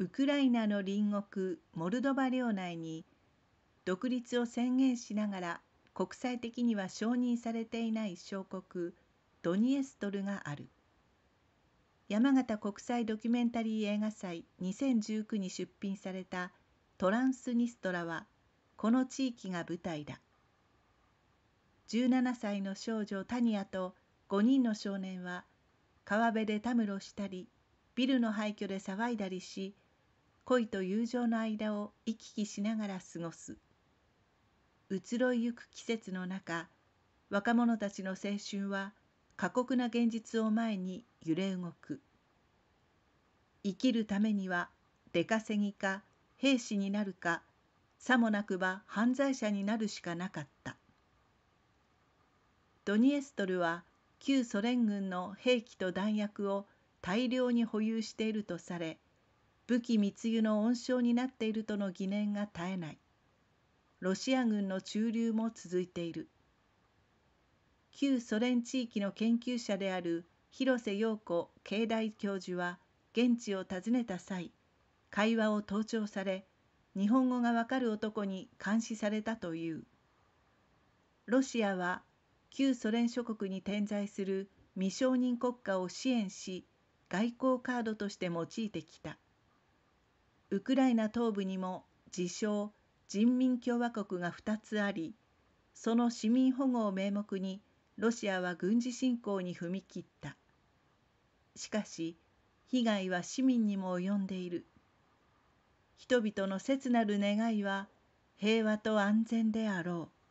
ウクライナの隣国モルドバ領内に独立を宣言しながら国際的には承認されていない小国ドニエストルがある。山形国際ドキュメンタリー映画祭2019に出品されたトランスニストラはこの地域が舞台だ。17歳の少女タニアと5人の少年は川辺でたむろしたりビルの廃墟で騒いだりし恋と友情の間を行き来しながら過ごす。移ろいゆく季節の中若者たちの青春は過酷な現実を前に揺れ動く。生きるためには出稼ぎか兵士になるかさもなくば犯罪者になるしかなかった。ドニエストルは旧ソ連軍の兵器と弾薬を大量に保有しているとされ武器密輸の温床になっているとの疑念が絶えない。ロシア軍の駐留も続いている。旧ソ連地域の研究者である広瀬陽子経大教授は現地を訪ねた際会話を盗聴され日本語がわかる男に監視されたという。ロシアは旧ソ連諸国に点在する未承認国家を支援し外交カードとして用いてきた。ウクライナ東部にも自称人民共和国が2つありその市民保護を名目にロシアは軍事侵攻に踏み切った。しかし被害は市民にも及んでいる。人々の切なる願いは平和と安全であろう。